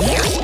Yeah.